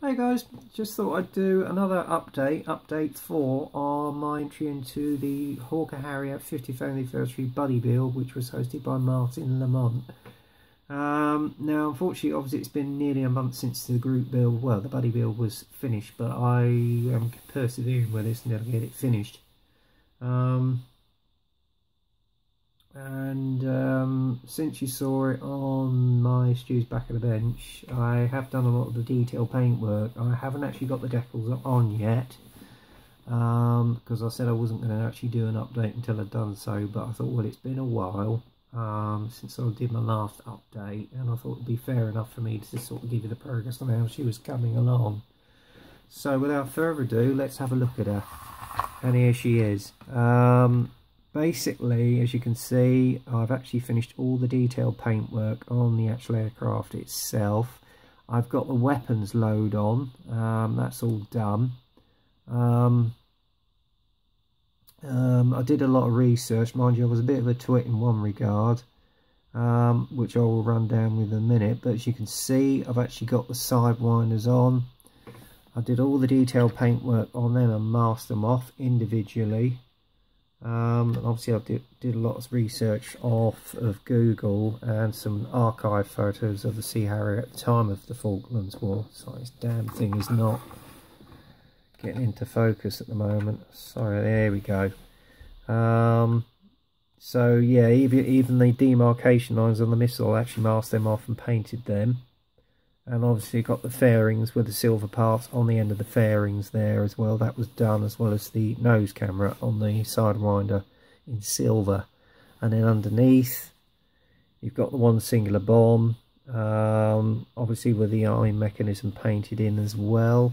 Hey guys, just thought I'd do another update, update 4 on my entry into the Hawker Harrier 50th anniversary buddy build which was hosted by Martin Lamont. Um, now unfortunately obviously it's been nearly a month since the group build, well the buddy build was finished but I am persevering with this and I'll get it finished. Um, and um, since you saw it on my Stu's back of the bench I have done a lot of the detail paintwork. I haven't actually got the decals on yet because um, I said I wasn't going to actually do an update until I'd done so but I thought well it's been a while um, since I did my last update and I thought it would be fair enough for me to just sort of give you the progress on how she was coming along. So without further ado let's have a look at her. And here she is. Um, basically as you can see I've actually finished all the detailed paintwork on the actual aircraft itself. I've got the weapons load on. Um, that's all done. Um, um, I did a lot of research. Mind you I was a bit of a twit in one regard um, which I will run down with in a minute. But as you can see I've actually got the sidewinders on. I did all the detailed paintwork on them and masked them off individually um, obviously I did, did a lot of research off of Google and some archive photos of the Sea Harrier at the time of the Falklands War. So this damn thing is not getting into focus at the moment. Sorry, there we go. Um, so yeah, even, even the demarcation lines on the missile, actually masked them off and painted them and obviously got the fairings with the silver parts on the end of the fairings there as well. That was done as well as the nose camera on the sidewinder in silver. And then underneath you've got the one singular bomb um, obviously with the eye mechanism painted in as well.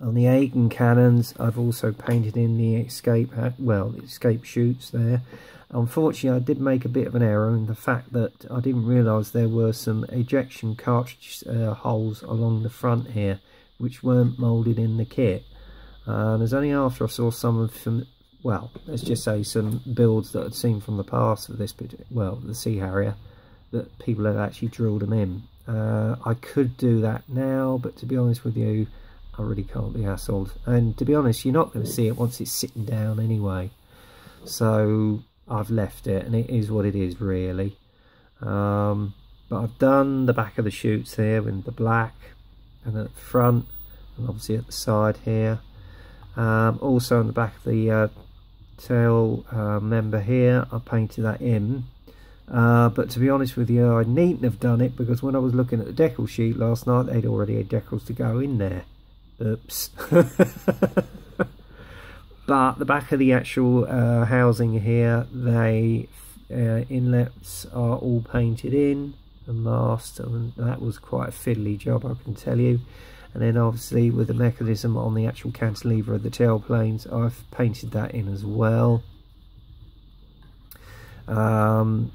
On the Aden cannons I've also painted in the escape well the escape chutes there Unfortunately, I did make a bit of an error in the fact that I didn't realise there were some ejection cartridge uh, holes along the front here, which weren't moulded in the kit. And it's only after I saw some of them, well, let's just say some builds that I'd seen from the past of this, well, the Sea Harrier, that people had actually drilled them in. Uh, I could do that now, but to be honest with you, I really can't be hassled. And to be honest, you're not going to see it once it's sitting down anyway. So I've left it and it is what it is really. Um, but I've done the back of the shoots here in the black and at the front and obviously at the side here. Um, also on the back of the uh, tail uh, member here I painted that in. Uh, but to be honest with you I needn't have done it because when I was looking at the decal sheet last night they'd already had decals to go in there. Oops but the back of the actual uh, housing here they uh, inlets are all painted in and masked and that was quite a fiddly job I can tell you. And then obviously with the mechanism on the actual cantilever of the tailplanes I've painted that in as well. Um,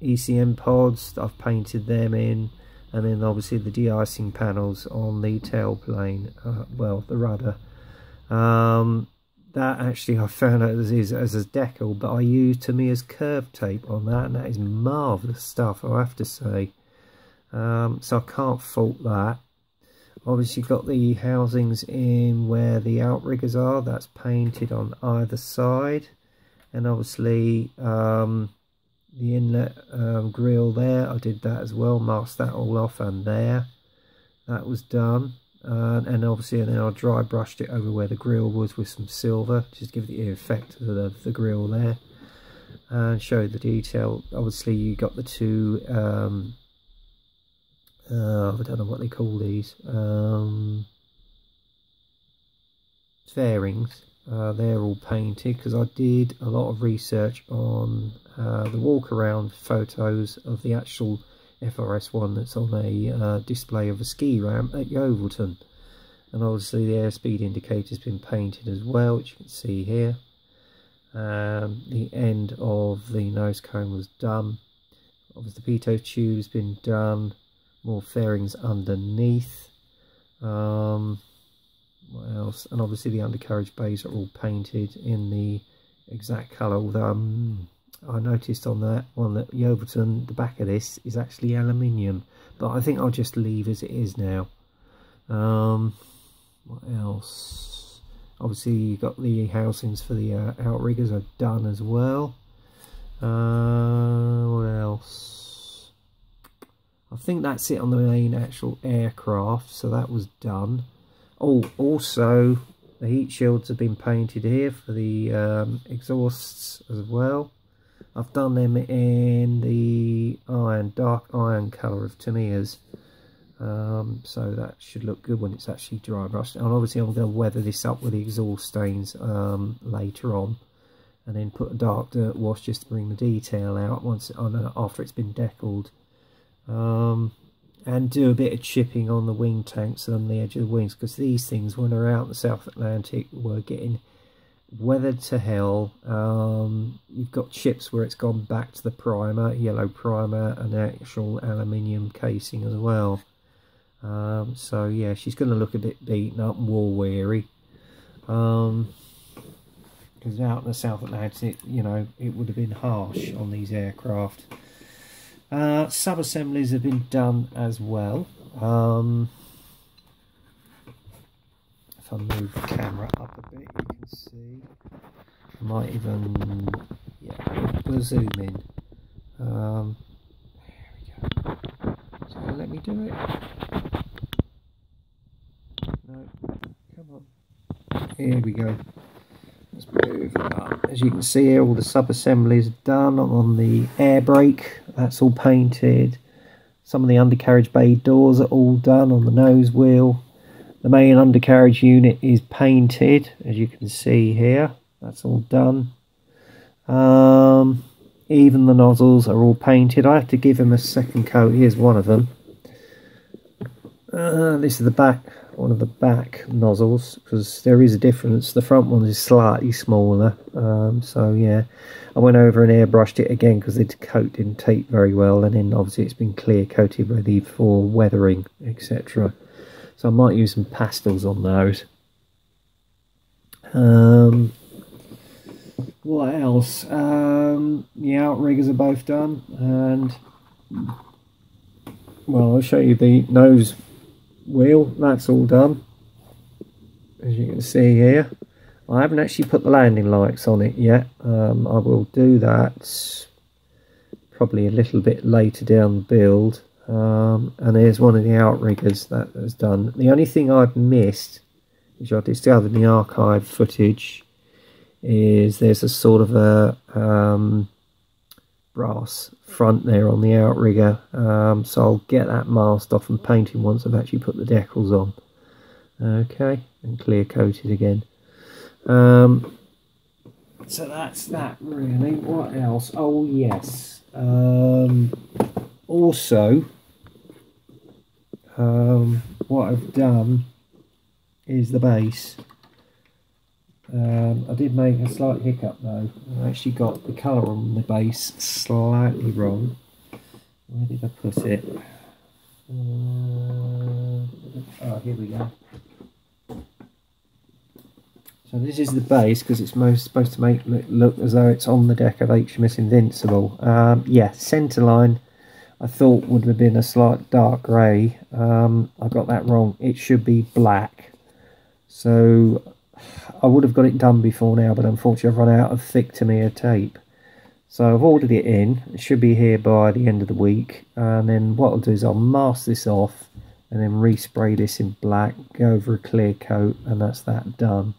ECM pods I've painted them in. And then obviously the de-icing panels on the tailplane uh, well the rudder um, that actually I found out as, is, as a decal, but I used Tamiya's curve tape on that, and that is marvellous stuff, I have to say. Um, so I can't fault that. Obviously got the housings in where the outriggers are, that's painted on either side. And obviously um, the inlet um, grill there, I did that as well, masked that all off and there. That was done uh, and obviously and then I dry brushed it over where the grill was with some silver just to give the effect of the, the grill there. And show the detail. Obviously you got the two um, uh, I don't know what they call these um, fairings. Uh, they're all painted because I did a lot of research on uh, the walk around photos of the actual FRS1 that's on a uh, display of a ski ramp at Yeovilton. And obviously the airspeed indicator has been painted as well, which you can see here. Um, the end of the nose cone was done. Obviously the pitot tube has been done. More fairings underneath. Um, what else? And obviously the undercarriage bays are all painted in the exact colour, although um, I noticed on that one that Yeovilton, the back of this is actually aluminium, but I think I'll just leave as it is now. Um, what else? Obviously, you've got the housings for the uh, outriggers are done as well. Uh, what else? I think that's it on the main actual aircraft, so that was done. Oh, also, the heat shields have been painted here for the um, exhausts as well. I've done them in the iron, dark iron colour of Tamiya's. Um, so that should look good when it's actually dry brushed. And obviously I'm going to weather this up with the exhaust stains um, later on. And then put a dark dirt wash just to bring the detail out once on, after it's been decaled. Um, and do a bit of chipping on the wing tanks and on the edge of the wings because these things when they're out in the South Atlantic were getting weathered to hell. Um, you've got chips where it's gone back to the primer, yellow primer, and actual aluminium casing as well. Um, so yeah, she's going to look a bit beaten up war weary. Um, because out in the South Atlantic, you know, it would have been harsh on these aircraft. Uh, sub-assemblies have been done as well. Um, if I move the camera up a bit, you can see. I might even, yeah, we'll zoom in. Um, there we go. Let me do it? No, come on. Here we go. Let's move up. As you can see here, all the sub-assemblies done on the air brake. That's all painted. Some of the undercarriage bay doors are all done on the nose wheel. The main undercarriage unit is painted, as you can see here. That's all done. Um, even the nozzles are all painted. I have to give them a second coat. Here's one of them. Uh, this is the back, one of the back nozzles, because there is a difference. The front one is slightly smaller. Um, so yeah, I went over and airbrushed it again because the coat didn't tape very well. And then obviously it's been clear coated ready for weathering, etc. So I might use some pastels on those. Um, what else? Um, the outriggers are both done, and well, I'll show you the nose wheel. That's all done, as you can see here. I haven't actually put the landing lights on it yet. Um, I will do that probably a little bit later down the build. Um, and there's one of the outriggers that was done. The only thing I've missed, which I discovered in the archive footage, is there's a sort of a um, brass front there on the outrigger. Um, so I'll get that masked off and painted once I've actually put the decals on. Okay, and clear coated again. Um, so that's that really. What else? Oh yes. Um, also, um, what I've done is the base. Um, I did make a slight hiccup though. I actually got the colour on the base slightly wrong. Where did I put it? Uh, oh, here we go. So this is the base because it's most supposed to make look, look, as though it's on the deck of HMS Invincible. Um, yeah, centre line I thought would have been a slight dark grey. Um, I got that wrong. It should be black. So I would have got it done before now, but unfortunately I've run out of thick Tamiya tape. So I've ordered it in. It should be here by the end of the week. And then what I'll do is I'll mask this off and then respray this in black, go over a clear coat, and that's that done.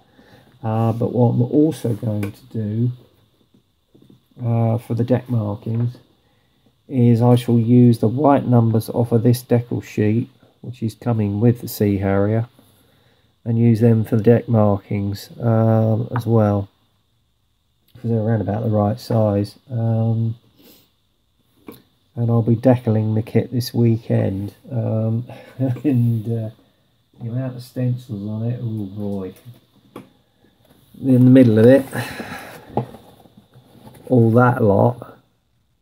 Uh, but what I'm also going to do uh, for the deck markings is I shall use the white numbers off of this decal sheet, which is coming with the Sea Harrier, and use them for the deck markings um, as well, because they're around about the right size. Um, and I'll be decaling the kit this weekend, um, and uh, the amount of stencils on it, oh boy. In the middle of it, all that lot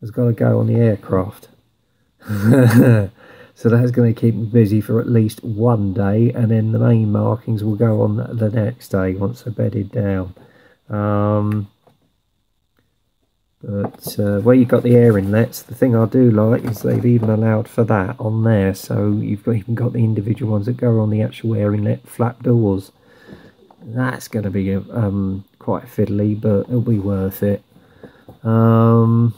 has got to go on the aircraft. so that's going to keep me busy for at least one day, and then the main markings will go on the next day once they're bedded down. Um, But uh, where you've got the air inlets, the thing I do like is they've even allowed for that on there. So you've got, even got the individual ones that go on the actual air inlet flap doors. That's going to be um, quite fiddly, but it'll be worth it. Um,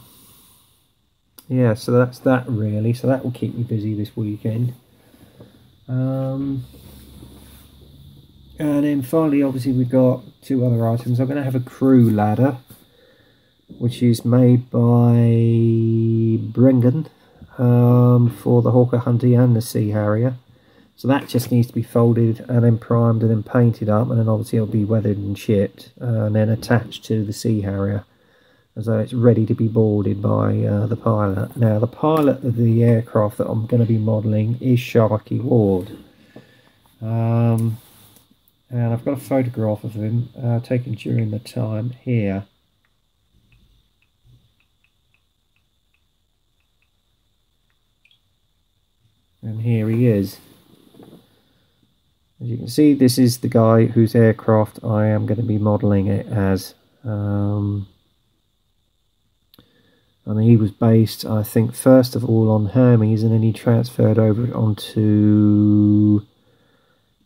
yeah, so that's that really. So that will keep me busy this weekend. Um, and then finally, obviously, we've got two other items. I'm going to have a crew ladder, which is made by Brengun um, for the Hawker Hunter and the Sea Harrier. So that just needs to be folded and then primed and then painted up, and then obviously it'll be weathered and shipped, uh, and then attached to the Sea Harrier as though it's ready to be boarded by uh, the pilot. Now, the pilot of the aircraft that I'm going to be modelling is Sharky Ward. Um, and I've got a photograph of him uh, taken during the time here. And here he is. As you can see, this is the guy whose aircraft I am going to be modelling it as. Um, and he was based, I think, first of all on Hermes, and then he transferred over onto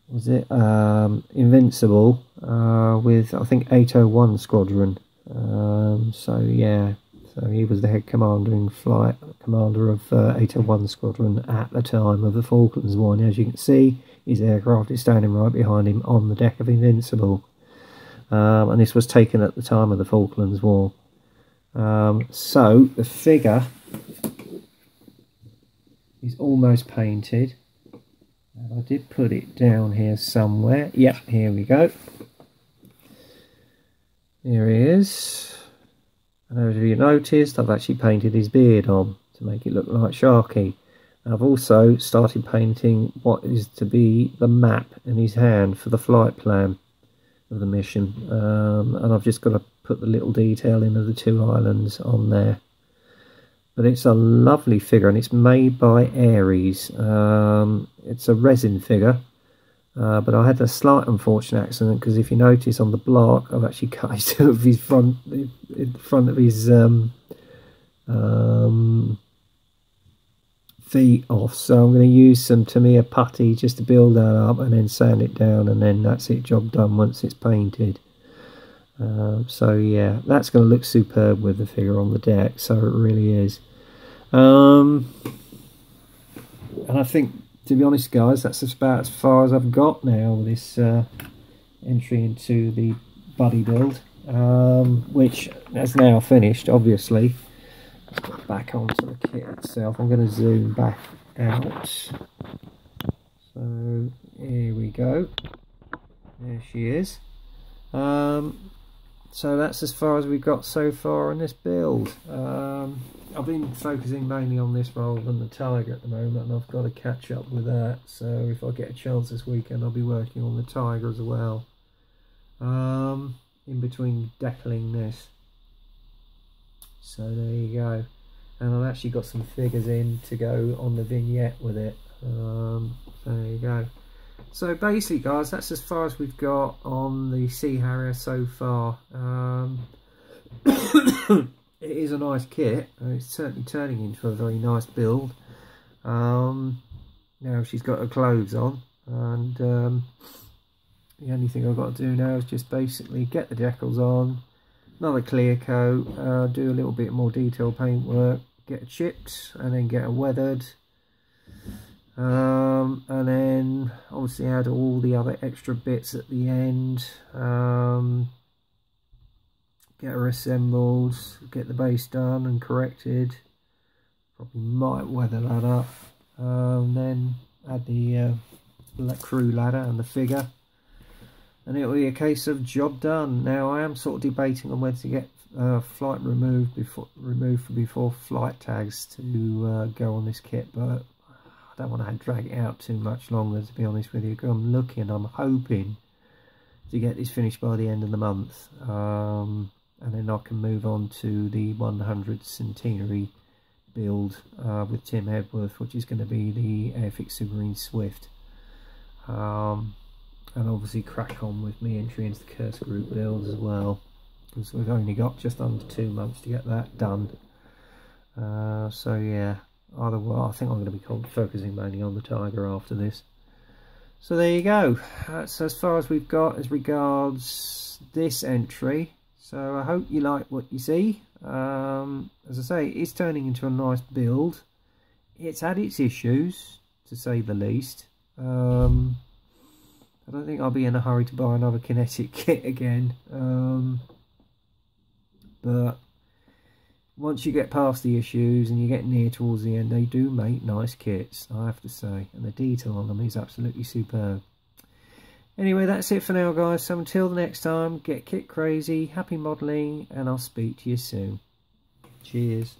was it um, Invincible uh, with I think 801 Squadron. Um, so yeah, so he was the head commander in flight, commander of uh, 801 Squadron at the time of the Falklands War. And as you can see, his aircraft is standing right behind him on the deck of Invincible. Um, and this was taken at the time of the Falklands War. Um, so the figure is almost painted. And I did put it down here somewhere. Yep, here we go. Here he is. And as you noticed, I've actually painted his beard on to make it look like Sharky. I've also started painting what is to be the map in his hand for the flight plan of the mission. Um, and I've just got to put the little detail in of the two islands on there. But it's a lovely figure and it's made by Aires. Um, it's a resin figure. Uh, but I had a slight unfortunate accident because if you notice on the block, I've actually cut of his front, in front of his um, um, feet off. So I'm going to use some Tamiya putty just to build that up and then sand it down and then that's it, job done once it's painted. Uh, so yeah, that's going to look superb with the figure on the deck. So it really is. Um, and I think, to be honest, guys, that's about as far as I've got now with this uh, entry into the buddy build, um, which has now finished, obviously. Back onto the kit itself. I'm going to zoom back out. So here we go. There she is. Um, so that's as far as we've got so far on this build. Um, I've been focusing mainly on this rather than the Tiger at the moment and I've got to catch up with that. So if I get a chance this weekend I'll be working on the Tiger as well. Um, in between decaling this. So there you go. And I've actually got some figures in to go on the vignette with it. Um, there you go. So basically guys, that's as far as we've got on the Sea Harrier so far. Um, it is a nice kit. It's certainly turning into a very nice build. Um, now she's got her clothes on and um, the only thing I've got to do now is just basically get the decals on, another clear coat, uh, do a little bit more detail paintwork, get chipped and then get her weathered um, and then obviously add all the other extra bits at the end. Um, get her assembled get the base done and corrected. Probably might weather that up. Um, then add the uh, crew ladder and the figure. And it'll be a case of job done. Now I am sort of debating on whether to get uh, flight removed before removed before flight tags to uh, go on this kit but I don't want to drag it out too much longer to be honest with you. I'm looking, I'm hoping to get this finished by the end of the month. Um, and then I can move on to the 100 centenary build uh, with Tim Edworth, which is going to be the Airfix Supermarine Swift. Um, and obviously crack on with me entry into the Curse Group build as well. because we've only got just under two months to get that done. Uh, so yeah, either way, I think I'm going to be focusing mainly on the Tiger after this. So there you go. That's as far as we've got as regards this entry. So I hope you like what you see. Um, as I say, it's turning into a nice build. It's had its issues, to say the least. Um, I don't think I'll be in a hurry to buy another kinetic kit again. Um, but once you get past the issues and you get near towards the end, they do make nice kits, I have to say. And the detail on them is absolutely superb. Anyway, that's it for now, guys. So until the next time, get kit crazy, happy modelling, and I'll speak to you soon. Cheers.